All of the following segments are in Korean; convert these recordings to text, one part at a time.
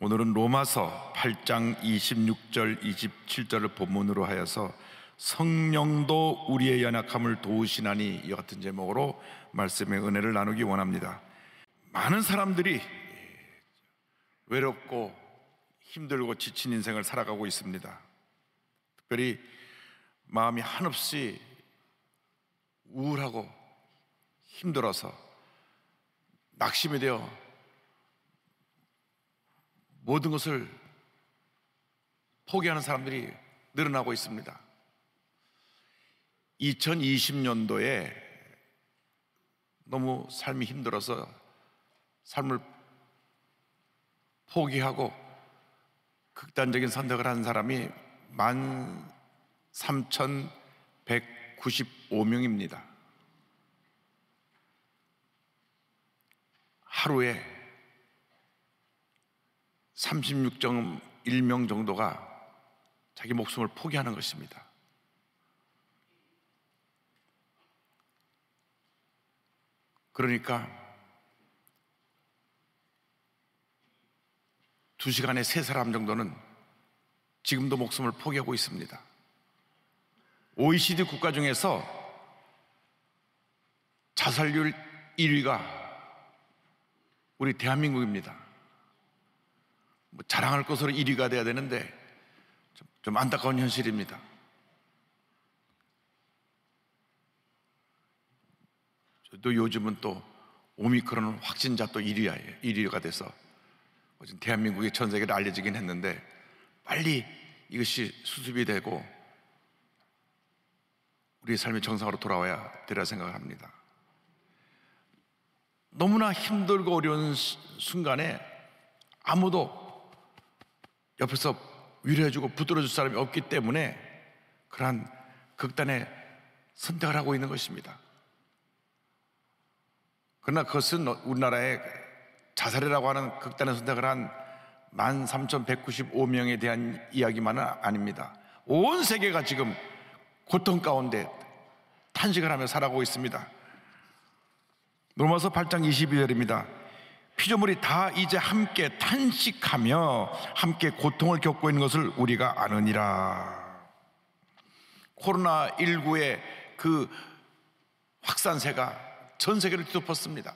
오늘은 로마서 8장 26절 27절을 본문으로 하여서 성령도 우리의 연약함을 도우시나니 이 같은 제목으로 말씀의 은혜를 나누기 원합니다. 많은 사람들이 외롭고 힘들고 지친 인생을 살아가고 있습니다. 특별히 마음이 한없이 우울하고 힘들어서 낙심이 되어 모든 것을 포기하는 사람들이 늘어나고 있습니다. 2020년도에 너무 삶이 힘들어서 삶을 포기하고 극단적인 선택을 한 사람이 13,195명입니다. 하루에 36.1명 정도가 자기 목숨을 포기하는 것입니다. 그러니까 두 시간에 세 사람 정도는 지금도 목숨을 포기하고 있습니다. OECD 국가 중에서 자살률 1위가 우리 대한민국입니다. 뭐 자랑할 것으로 1위가 돼야 되는데 좀, 좀 안타까운 현실입니다. 또 요즘은 또 오미크론 확진자 또 1위야, 1위가 돼서 대한민국이 전 세계를 알려지긴 했는데 빨리 이것이 수습이 되고 우리의 삶이 정상으로 돌아와야 되라 생각을 합니다. 너무나 힘들고 어려운 순간에 아무도 옆에서 위로해주고 붙들어줄 사람이 없기 때문에 그러한 극단의 선택을 하고 있는 것입니다. 그러나 그것은 우리나라의 자살이라고 하는 극단의 선택을 한 13,195명에 대한 이야기만은 아닙니다. 온 세계가 지금 고통 가운데 탄식을 하며 살아가고 있습니다. 로마서 8장 22절입니다. 피조물이 다 이제 함께 탄식하며 함께 고통을 겪고 있는 것을 우리가 아느니라. 코로나19의 그 확산세가 전 세계를 뒤덮었습니다.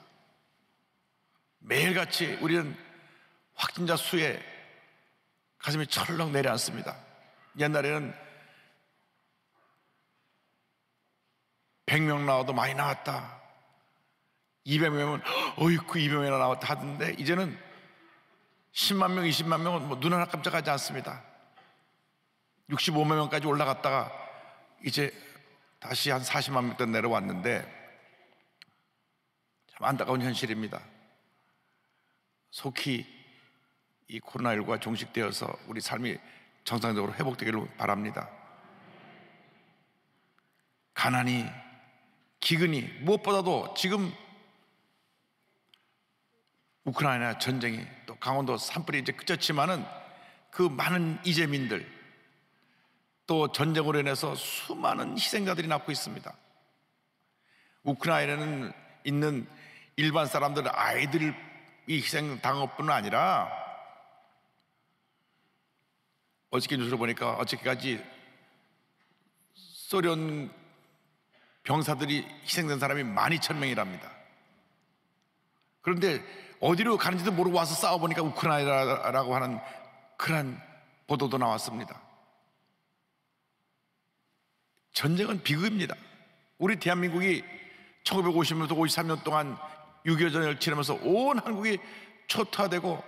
매일같이 우리는 확진자 수에 가슴이 철렁 내려앉습니다. 옛날에는 100명 나와도 많이 나왔다. 200명은 어이쿠 200명이나 나왔다 하던데 이제는 10만 명, 20만 명은 뭐 눈 하나 깜짝하지 않습니다. 65만 명까지 올라갔다가 이제 다시 한 40만 명대 내려왔는데 참 안타까운 현실입니다. 속히 이 코로나19가 종식되어서 우리 삶이 정상적으로 회복되기를 바랍니다. 가난이, 기근이 무엇보다도 지금 우크라이나 전쟁이 또 강원도 산불이 이제 그쳤지만은 그 많은 이재민들 또 전쟁으로 인해서 수많은 희생자들이 낳고 있습니다. 우크라이나는 있는 일반 사람들 아이들이 희생당할 뿐 아니라 어저께 뉴스를 보니까 어저께까지 소련 병사들이 희생된 사람이 12,000명이랍니다. 그런데 어디로 가는지도 모르고 와서 싸워보니까 우크라이나라고 하는 그런 보도도 나왔습니다. 전쟁은 비극입니다. 우리 대한민국이 1950년부터 53년 동안 6.25 전쟁을 치르면서 온 한국이 초토화되고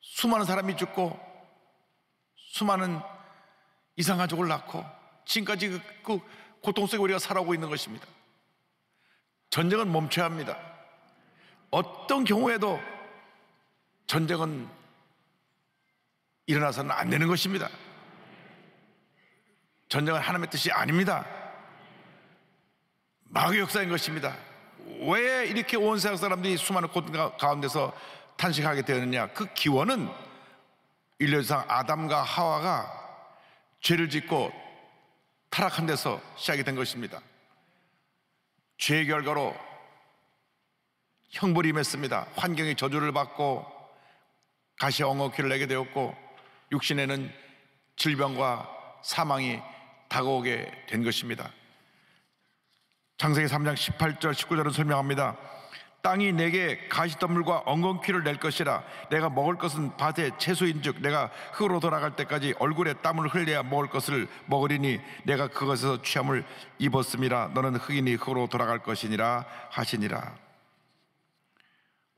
수많은 사람이 죽고 수많은 이상가족을 낳고 지금까지 그, 그 고통 속에 우리가 살아오고 있는 것입니다. 전쟁은 멈춰야 합니다. 어떤 경우에도 전쟁은 일어나서는 안 되는 것입니다. 전쟁은 하나님의 뜻이 아닙니다. 마귀 역사인 것입니다. 왜 이렇게 온 세상 사람들이 수많은 고통 가운데서 탄식하게 되었느냐? 그 기원은 인류상 아담과 하와가 죄를 짓고 타락한 데서 시작이 된 것입니다. 죄의 결과로 형벌이 임했습니다. 환경의 저주를 받고 가시 엉겅퀴를 내게 되었고 육신에는 질병과 사망이 다가오게 된 것입니다. 창세기 3장 18절 19절은 설명합니다. 땅이 내게 가시덤불과 엉겅퀴를 낼 것이라 내가 먹을 것은 밭의 채소인즉 내가 흙으로 돌아갈 때까지 얼굴에 땀을 흘려야 먹을 것을 먹으리니 내가 그것에서 취함을 입었음이라 너는 흙이니 흙으로 돌아갈 것이니라 하시니라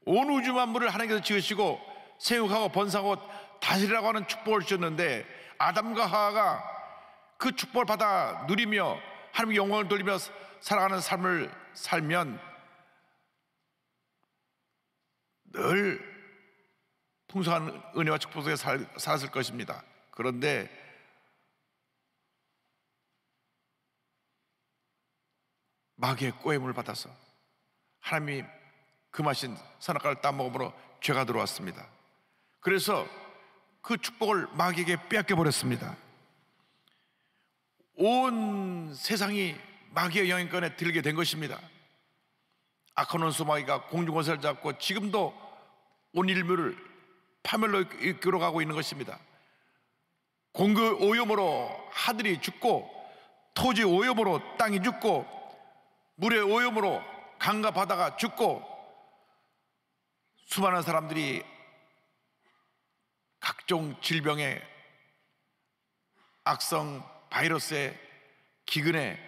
온 우주 만물을 하나님께서 지으시고 생육하고 번성하고 다스리라고 하는 축복을 주셨는데 아담과 하와가 그 축복을 받아 누리며 하나님의 영광을 돌리며 살아가는 삶을 살면 늘 풍성한 은혜와 축복 속에 살, 살았을 것입니다. 그런데 마귀의 꼬임을 받아서 하나님이 금하신 선악과를 따먹음으로 죄가 들어왔습니다. 그래서 그 축복을 마귀에게 빼앗겨 버렸습니다. 온 세상이 마귀의 영향권에 들게 된 것입니다. 아카논수 마귀가 공중권세를 잡고 지금도 온 인류를 파멸로 이끌어 가고 있는 것입니다. 공그 오염으로 하늘이 죽고 토지 오염으로 땅이 죽고 물의 오염으로 강과 바다가 죽고 수많은 사람들이 각종 질병에 악성 바이러스의 기근에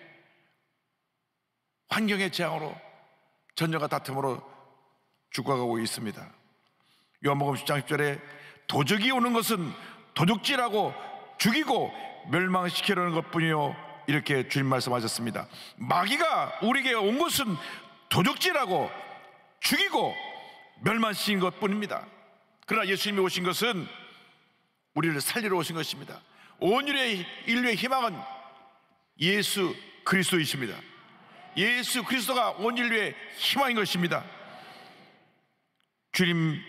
환경의 재앙으로 전쟁과 다툼으로 죽어가고 있습니다. 요한복음 10장 10절에 도적이 오는 것은 도둑질하고 죽이고 멸망시키려는 것뿐이요 이렇게 주님 말씀하셨습니다. 마귀가 우리에게 온 것은 도둑질하고 죽이고 멸망시킨 것뿐입니다. 그러나 예수님이 오신 것은 우리를 살리러 오신 것입니다. 온 인류의, 인류의 희망은 예수 그리스도이십니다. 예수 그리스도가 온 인류의 희망인 것입니다. 주님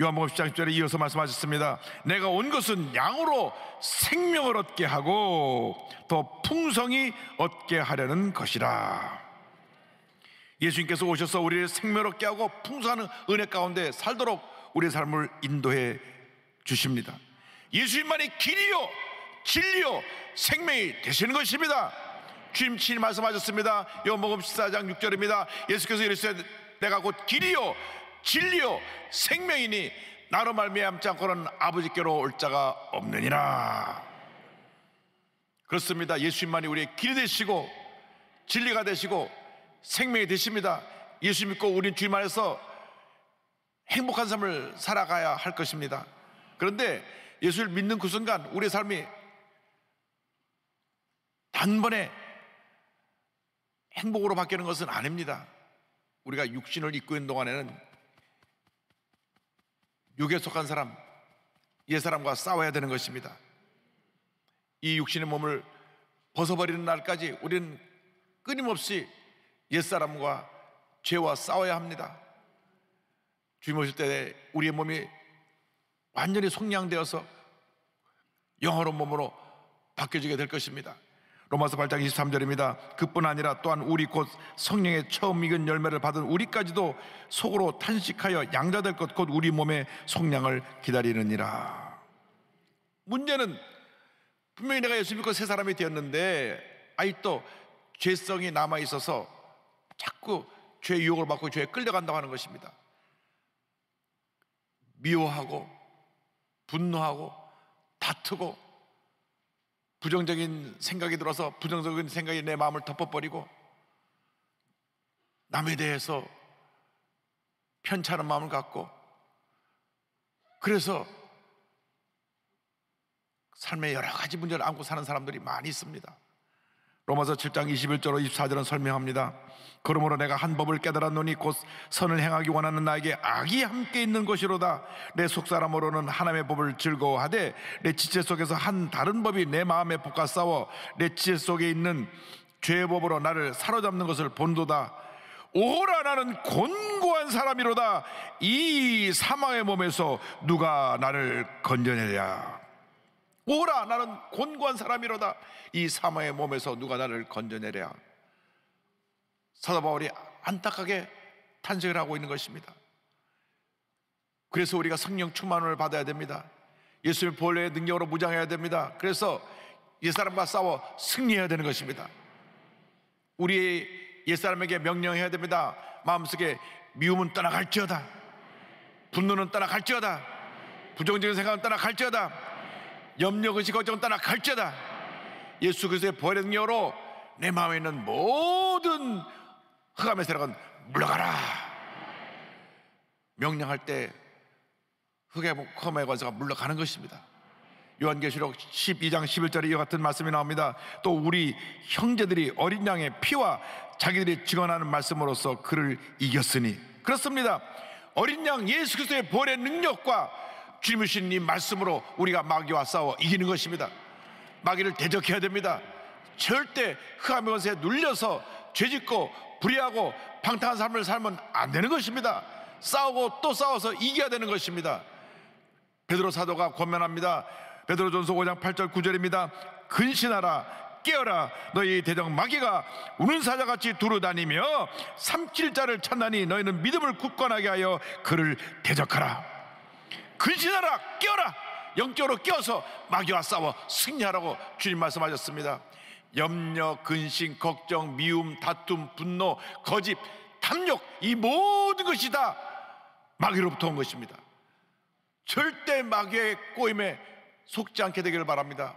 요한복음 10장 10절에 이어서 말씀하셨습니다. 내가 온 것은 양으로 생명을 얻게 하고 더 풍성히 얻게 하려는 것이라. 예수님께서 오셔서 우리를 생명 얻게 하고 풍성한 은혜 가운데 살도록 우리의 삶을 인도해 주십니다. 예수님만이 길이요, 진리요, 생명이 되시는 것입니다. 주님 친히 말씀하셨습니다. 요한복음 14장 6절입니다. 예수께서 이르시되 내가 곧 길이요, 진리요 생명이니 나로 말미암지 않고는 아버지께로 올 자가 없느니라 그렇습니다 예수님만이 우리의 길이 되시고 진리가 되시고 생명이 되십니다. 예수 믿고 우린 주님 안에서 행복한 삶을 살아가야 할 것입니다. 그런데 예수를 믿는 그 순간 우리의 삶이 단번에 행복으로 바뀌는 것은 아닙니다. 우리가 육신을 입고 있는 동안에는 육에 속한 사람, 옛 사람과 싸워야 되는 것입니다. 이 육신의 몸을 벗어버리는 날까지 우리는 끊임없이 옛사람과 죄와 싸워야 합니다. 주님 오실 때 우리의 몸이 완전히 속량되어서 영어로 몸으로 바뀌어지게 될 것입니다. 로마서 8장 23절입니다. 그뿐 아니라 또한 우리 곧 성령의 처음 익은 열매를 받은 우리까지도 속으로 탄식하여 양자될 것 곧 우리 몸의 속량을 기다리느니라. 문제는 분명히 내가 예수 믿고 새 사람이 되었는데 아직도 죄성이 남아 있어서 자꾸 죄 유혹을 받고 죄에 끌려간다고 하는 것입니다. 미워하고 분노하고 다투고 부정적인 생각이 들어서 부정적인 생각이 내 마음을 덮어버리고 남에 대해서 편찮은 마음을 갖고 그래서 삶의 여러 가지 문제를 안고 사는 사람들이 많이 있습니다. 로마서 7장 21절로 24절은 설명합니다. 그러므로 내가 한 법을 깨달았노니 곧 선을 행하기 원하는 나에게 악이 함께 있는 것이로다. 내 속사람으로는 하나님의 법을 즐거워하되 내 지체 속에서 한 다른 법이 내 마음에 복과 싸워 내 지체 속에 있는 죄의 법으로 나를 사로잡는 것을 본도다. 오라 나는 곤고한 사람이로다. 이 사망의 몸에서 누가 나를 건져내랴. 오라 나는 곤고한 사람이로다 이 사마의 몸에서 누가 나를 건져내랴 사도 바울이 안타깝게 탄식을 하고 있는 것입니다 그래서 우리가 성령 충만을 받아야 됩니다. 예수의 본래의 능력으로 무장해야 됩니다. 그래서 옛사람과 싸워 승리해야 되는 것입니다. 우리 옛사람에게 명령해야 됩니다. 마음속에 미움은 떠나갈지어다. 분노는 떠나갈지어다. 부정적인 생각은 떠나갈지어다. 염려, 의식, 걱정은 떠나갈지어다. 예수 그리스도의 능력으로 내 마음에 있는 모든 흑암의 세력은 물러가라. 명령할 때 흑암의 권세가 물러가는 것입니다. 요한계시록 12장 11절에 이와 같은 말씀이 나옵니다. 또 우리 형제들이 어린 양의 피와 자기들이 증언하는 말씀으로써 그를 이겼으니 그렇습니다. 어린 양 예수 그리스도의 보혈의 능력과 주님이신 이 말씀으로 우리가 마귀와 싸워 이기는 것입니다. 마귀를 대적해야 됩니다. 절대 흑암의 권세에 눌려서 죄짓고 불의하고 방탕한 삶을 살면 안 되는 것입니다. 싸우고 또 싸워서 이겨야 되는 것입니다. 베드로 사도가 권면합니다. 베드로전서 5장 8절 9절입니다. 근신하라 깨어라 너희 대적 마귀가 우는 사자같이 두루 다니며 삼킬 자를 찾나니 너희는 믿음을 굳건하게 하여 그를 대적하라 근신하라 깨어라 영적으로 깨어서 마귀와 싸워 승리하라고 주님 말씀하셨습니다 염려, 근심, 걱정, 미움, 다툼, 분노, 거짓, 탐욕 이 모든 것이 다 마귀로부터 온 것입니다 절대 마귀의 꼬임에 속지 않게 되기를 바랍니다.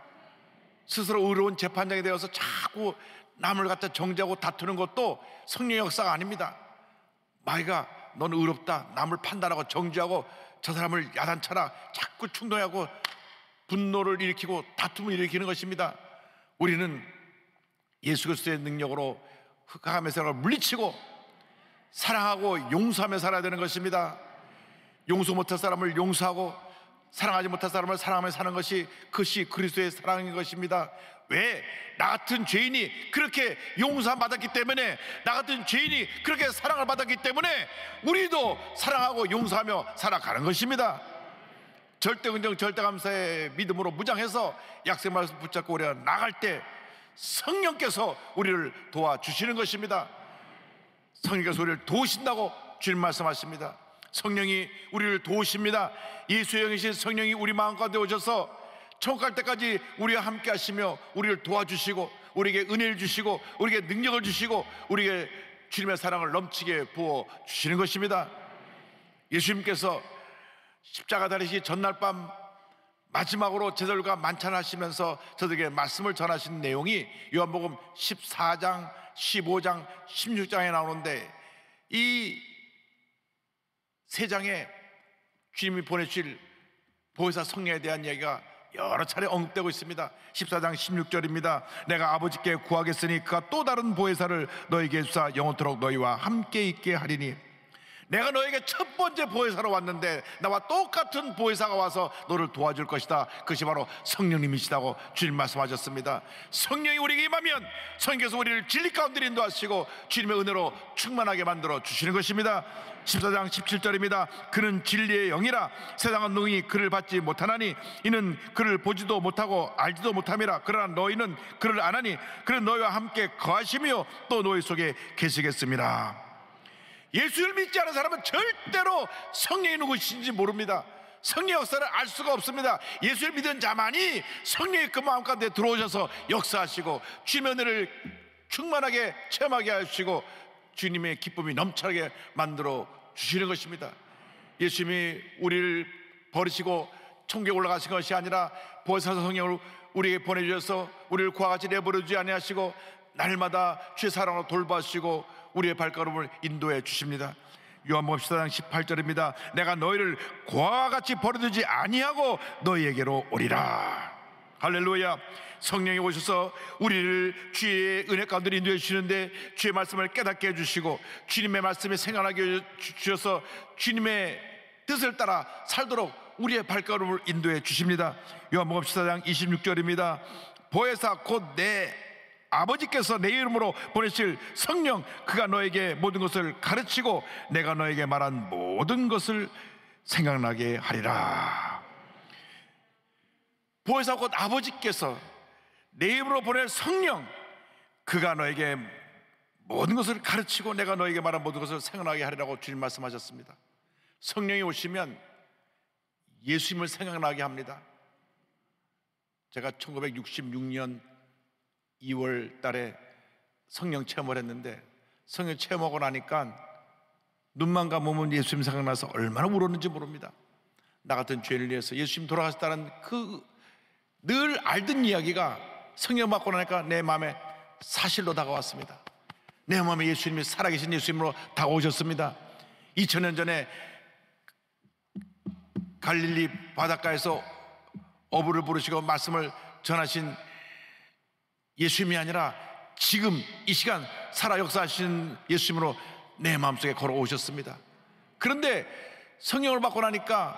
스스로 의로운 재판장이 되어서 자꾸 남을 갖다 정죄하고 다투는 것도 성령 역사가 아닙니다. 마이가 너는 의롭다. 남을 판단하고 정죄하고 저 사람을 야단쳐라. 자꾸 충동하고 분노를 일으키고 다툼을 일으키는 것입니다. 우리는 예수 그리스도의 능력으로 흑암의 세력을 물리치고 사랑하고 용서하며 살아야 되는 것입니다. 용서 못할 사람을 용서하고 사랑하지 못한 사람을 사랑하며 사는 것이 그것이 그리스도의 사랑인 것입니다. 왜? 나 같은 죄인이 그렇게 용서 받았기 때문에 나 같은 죄인이 그렇게 사랑을 받았기 때문에 우리도 사랑하고 용서하며 살아가는 것입니다. 절대 긍정 절대 감사의 믿음으로 무장해서 약생 말씀 붙잡고 우리가 나갈 때 성령께서 우리를 도와주시는 것입니다. 성령께서 우리를 도우신다고 주님 말씀하십니다. 성령이 우리를 도우십니다. 예수의 영이신 성령이 우리 마음 가운데 오셔서 천국 갈 때까지 우리와 함께 하시며 우리를 도와주시고 우리에게 은혜를 주시고 우리에게 능력을 주시고 우리에게 주님의 사랑을 넘치게 부어 주시는 것입니다. 예수님께서 십자가 다리시 전날 밤 마지막으로 제들과 만찬하시면서 저들에게 말씀을 전하신 내용이 요한복음 14장, 15장, 16장에 나오는데 이 세 장에 주님이 보내실 보혜사 성령에 대한 이야기가 여러 차례 언급되고 있습니다. 14장 16절입니다. 내가 아버지께 구하겠으니 그가 또 다른 보혜사를 너에게 주사 영원토록 너희와 함께 있게 하리니 내가 너에게 첫 번째 보혜사로 왔는데 나와 똑같은 보혜사가 와서 너를 도와줄 것이다. 그것이 바로 성령님이시다고 주님 말씀하셨습니다. 성령이 우리에게 임하면 성령께서 우리를 진리 가운데 인도하시고 주님의 은혜로 충만하게 만들어 주시는 것입니다. 14장 17절입니다. 그는 진리의 영이라 세상은 능히 그를 받지 못하나니 이는 그를 보지도 못하고 알지도 못함이라 그러나 너희는 그를 아나니 그는 너희와 함께 거하시며 또 너희 속에 계시겠습니다. 예수를 믿지 않은 사람은 절대로 성령이 누구신지 모릅니다. 성령 역사를 알 수가 없습니다. 예수를 믿은 자만이 성령의 그 마음 가운데 들어오셔서 역사하시고 은혜를 충만하게 체험하게 하시고 주님의 기쁨이 넘쳐나게 만들어 주시는 것입니다. 예수님이 우리를 버리시고 천국에 올라가신 것이 아니라 보혜사 성령을 우리에게 보내주셔서 우리를 그와 같이 내버려 주지 아니하시고 날마다 주의 사랑으로 돌봐주시고 우리의 발걸음을 인도해 주십니다. 요한복음 14장 18절입니다. 내가 너희를 고아와 같이 버려두지 아니하고 너희에게로 오리라. 할렐루야. 성령이 오셔서 우리를 주의 은혜 가운데 인도해 주시는데 주의 말씀을 깨닫게 해 주시고 주님의 말씀에 생각하게 주셔서 주님의 뜻을 따라 살도록 우리의 발걸음을 인도해 주십니다. 요한복음 14장 26절입니다. 보혜사 곧내 아버지께서 내 이름으로 보내실 성령 그가 너에게 모든 것을 가르치고 내가 너에게 말한 모든 것을 생각나게 하리라 보혜사 곧 아버지께서 내 이름으로 보낼 성령 그가 너에게 모든 것을 가르치고 내가 너에게 말한 모든 것을 생각나게 하리라고 주님 말씀하셨습니다 성령이 오시면 예수님을 생각나게 합니다. 제가 1966년 2월 달에 성령 체험을 했는데 성령 체험하고 나니까 눈만 감으면 예수님 생각나서 얼마나 울었는지 모릅니다. 나 같은 죄를 위해서 예수님 돌아가셨다는 그 늘 알던 이야기가 성령 받고 나니까 내 마음에 사실로 다가왔습니다. 내 마음에 예수님이 살아계신 예수님으로 다가오셨습니다. 2000년 전에 갈릴리 바닷가에서 어부를 부르시고 말씀을 전하신 예수님이 아니라 지금 이 시간 살아 역사하신 예수님으로 내 마음속에 걸어오셨습니다. 그런데 성령을 받고 나니까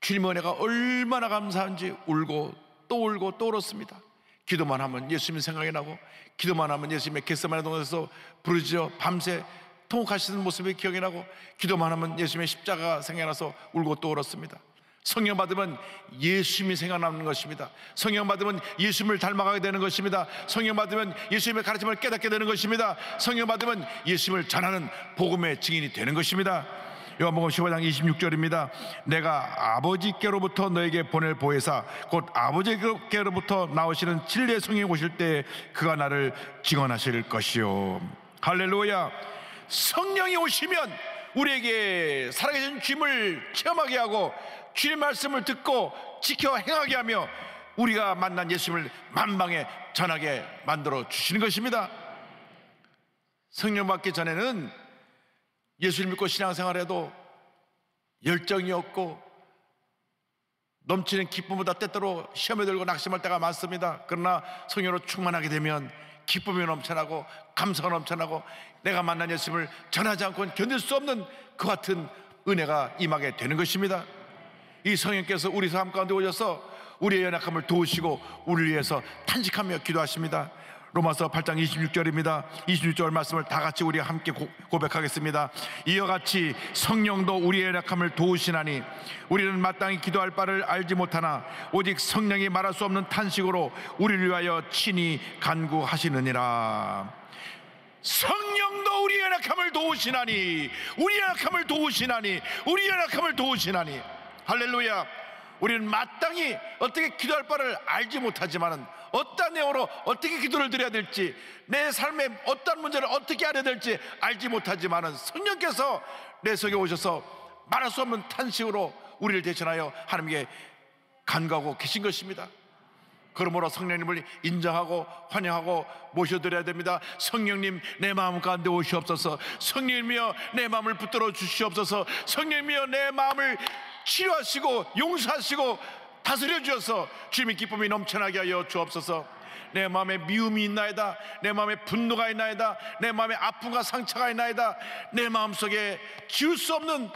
주님의 은혜가 얼마나 감사한지 울고 또 울고 또 울었습니다. 기도만 하면 예수님 생각이 나고 기도만 하면 예수님의 겟세마네 동에서 부르짖어 밤새 통곡하시는 모습이 기억이 나고 기도만 하면 예수님의 십자가 생각나서 울고 또 울었습니다. 성령 받으면 예수님이 생각나는 것입니다. 성령 받으면 예수님을 닮아가게 되는 것입니다. 성령 받으면 예수님의 가르침을 깨닫게 되는 것입니다. 성령 받으면 예수님을 전하는 복음의 증인이 되는 것입니다. 요한복음 15장 26절입니다. 내가 아버지께로부터 너에게 보낼 보혜사 곧 아버지께로부터 나오시는 진리의 성령이 오실 때 그가 나를 증언하실 것이요. 할렐루야. 성령이 오시면 우리에게 살아계신 주님을 체험하게 하고 주의 말씀을 듣고 지켜 행하게 하며 우리가 만난 예수님을 만방에 전하게 만들어 주시는 것입니다. 성령 받기 전에는 예수를 믿고 신앙생활해도 열정이 없고 넘치는 기쁨보다 때때로 시험에 들고 낙심할 때가 많습니다. 그러나 성령으로 충만하게 되면 기쁨이 넘쳐나고 감사가 넘쳐나고 내가 만난 예수님을 전하지 않고는 견딜 수 없는 그 같은 은혜가 임하게 되는 것입니다. 이 성령께서 우리 삶 가운데 오셔서 우리의 연약함을 도우시고 우리를 위해서 탄식하며 기도하십니다. 로마서 8장 26절입니다. 26절 말씀을 다 같이 우리가 함께 고백하겠습니다. 이와 같이 성령도 우리의 연약함을 도우시나니 우리는 마땅히 기도할 바를 알지 못하나 오직 성령이 말할 수 없는 탄식으로 우리를 위하여 친히 간구하시느니라. 성령도 우리의 연약함을 도우시나니 우리의 연약함을 도우시나니 우리의 연약함을 도우시나니 할렐루야 우리는 마땅히 어떻게 기도할 바를 알지 못하지만은 어떤 내용으로 어떻게 기도를 드려야 될지 내 삶에 어떤 문제를 어떻게 하려 될지 알지 못하지만은 성령께서 내 속에 오셔서 말할 수 없는 탄식으로 우리를 대신하여 하나님께 간구하고 계신 것입니다. 그러므로 성령님을 인정하고 환영하고 모셔드려야 됩니다. 성령님 내 마음 가운데 오시옵소서. 성령님이여 내 마음을 붙들어 주시옵소서. 성령님이여 내 마음을 치료하시고 용서하시고 다스려 주셔서 주님의 기쁨이 넘쳐나게 하여 주옵소서. 내 마음에 미움이 있나이다. 내 마음에 분노가 있나이다. 내 마음에 아픔과 상처가 있나이다. 내 마음 속에 지울 수 없는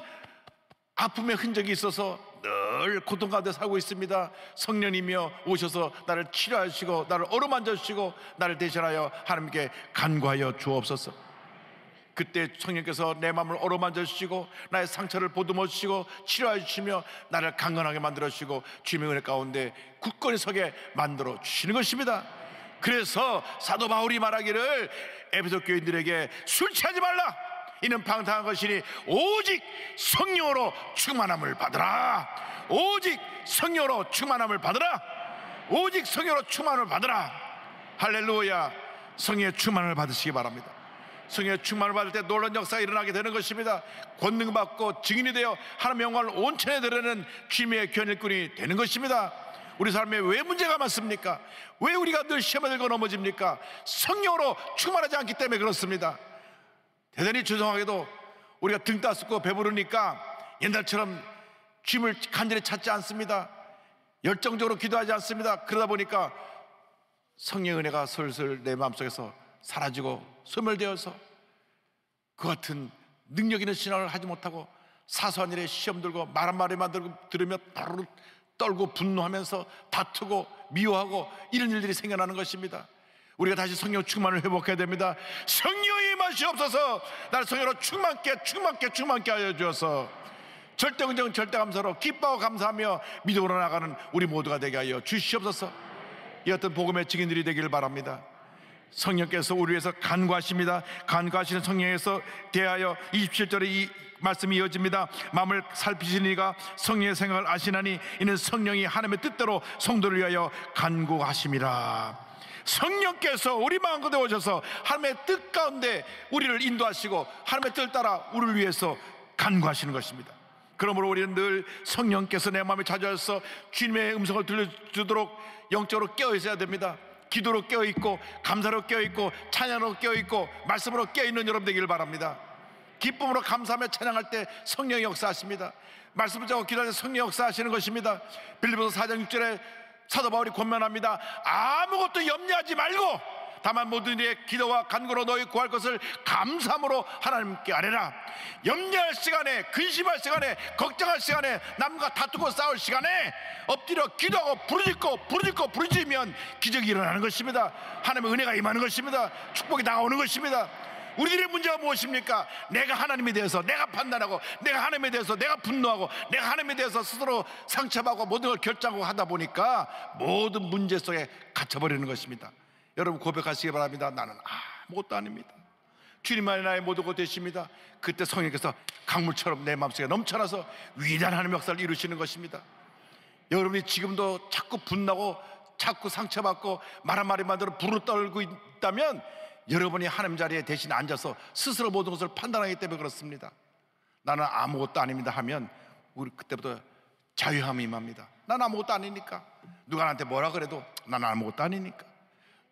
아픔의 흔적이 있어서 늘 고통 가운데 살고 있습니다. 성령이며 오셔서 나를 치료하시고 나를 어루만져 주시고 나를 대신하여 하나님께 간구하여 주옵소서. 그때 성령께서 내 마음을 어루만져 주시고 나의 상처를 보듬어 주시고 치료해 주시며 나를 강건하게 만들어 주시고 주님의 은혜 가운데 굳건히 서게 만들어 주시는 것입니다. 그래서 사도 바울이 말하기를 에베소 교인들에게 술 취하지 말라. 이는 방탕한 것이니 오직 성령으로 충만함을 받으라. 오직 성령으로 충만함을 받으라. 오직 성령으로 충만함을 받으라. 할렐루야. 성령의 충만을 받으시기 바랍니다. 성령의 충만을 받을 때 놀라운 역사가 일어나게 되는 것입니다. 권능 받고 증인이 되어 하나님 영광을 온천에 드리는 주님의 견일꾼이 되는 것입니다. 우리 삶에 왜 문제가 많습니까? 왜 우리가 늘 시험에 들고 넘어집니까? 성령으로 충만하지 않기 때문에 그렇습니다. 대단히 죄송하게도 우리가 등 따숩고 배부르니까 옛날처럼 주님을 간절히 찾지 않습니다. 열정적으로 기도하지 않습니다. 그러다 보니까 성령의 은혜가 슬슬 내 마음속에서 사라지고 소멸되어서 그 같은 능력 있는 신앙을 하지 못하고 사소한 일에 시험 들고 말 한마디만 들으며 따르르 떨고 분노하면서 다투고 미워하고 이런 일들이 생겨나는 것입니다. 우리가 다시 성령 충만을 회복해야 됩니다. 성령의 맛이 없어서 나를 성령으로 충만케 충만케 충만케 하여 주어서 절대 긍정 절대 감사로 기뻐하고 감사하며 믿음으로 나가는 우리 모두가 되게 하여 주시옵소서. 이 어떤 복음의 증인들이 되기를 바랍니다. 성령께서 우리 위해서 간구하십니다. 간구하시는 성령에서 대하여 27절에 이 말씀이 이어집니다. 마음을 살피시니가 성령의 생각을 아시나니 이는 성령이 하나님의 뜻대로 성도를 위하여 간구하심이라. 성령께서 우리 마음 가운데 오셔서 하나님의 뜻 가운데 우리를 인도하시고 하나님의 뜻을 따라 우리를 위해서 간구하시는 것입니다. 그러므로 우리는 늘 성령께서 내 마음에 찾아와서 주님의 음성을 들려주도록 영적으로 깨어 있어야 됩니다. 기도로 깨어 있고 감사로 깨어 있고 찬양으로 깨어 있고 말씀으로 깨어 있는 여러분 되기를 바랍니다. 기쁨으로 감사하며 찬양할 때 성령이 역사하십니다. 말씀을 잡고 기도할 때 성령 역사하시는 것입니다. 빌리보서 4장 6절에 사도 바울이 권면합니다. 아무것도 염려하지 말고 다만 모든 일에 기도와 간구로 너희 구할 것을 감사함으로 하나님께 아뢰라. 염려할 시간에 근심할 시간에 걱정할 시간에 남과 다투고 싸울 시간에 엎드려 기도하고 부르짖고 부르짖고 부르짖으면 기적이 일어나는 것입니다. 하나님의 은혜가 임하는 것입니다. 축복이 다가오는 것입니다. 우리들의 문제가 무엇입니까? 내가 하나님에 대해서 내가 판단하고 내가 하나님에 대해서 내가 분노하고 내가 하나님에 대해서 스스로 상처받고 모든 걸 결정하고 하다 보니까 모든 문제 속에 갇혀버리는 것입니다. 여러분 고백하시기 바랍니다. 나는 아무것도 아닙니다. 주님만이 나의 모든 것 되십니다. 그때 성령께서 강물처럼 내 마음속에 넘쳐나서 위대한 역사를 이루시는 것입니다. 여러분이 지금도 자꾸 분나고 자꾸 상처받고 말 한마디만 들어 부르 떨고 있다면 여러분이 하나님 자리에 대신 앉아서 스스로 모든 것을 판단하기 때문에 그렇습니다. 나는 아무것도 아닙니다 하면 우리 그때부터 자유함이 임합니다. 나는 아무것도 아니니까. 누가 나한테 뭐라 그래도 나는 아무것도 아니니까.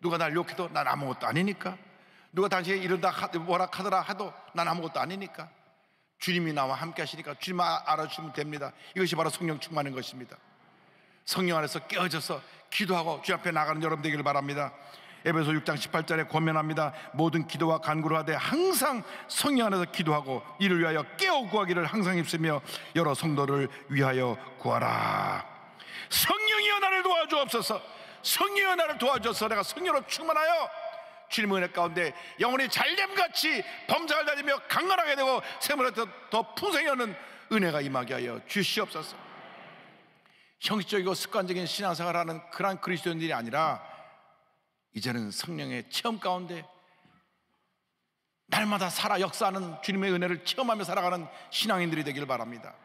누가 날 욕해도 난 아무것도 아니니까. 누가 당신이 이런다 뭐라 하더라 하도 난 아무것도 아니니까. 주님이 나와 함께 하시니까 주님 알아주시면 됩니다. 이것이 바로 성령 충만인 것입니다. 성령 안에서 깨어져서 기도하고 주 앞에 나가는 여러분 되기를 바랍니다. 에베소 6장 18절에 권면합니다. 모든 기도와 간구를 하되 항상 성령 안에서 기도하고 이를 위하여 깨어 구하기를 항상 힘쓰며 여러 성도를 위하여 구하라. 성령이여 나를 도와주옵소서. 성령이여 나를 도와줘서 내가 성령으로 충만하여 주님의 은혜 가운데 영혼이 잘됨같이 범상을 다니며 강건하게 되고 생물에 더, 더 풍성히 하는 은혜가 임하게 하여 주시옵소서. 형식적이고 습관적인 신앙생활을 하는 그러한 그리스도인들이 아니라 이제는 성령의 체험 가운데 날마다 살아 역사하는 주님의 은혜를 체험하며 살아가는 신앙인들이 되기를 바랍니다.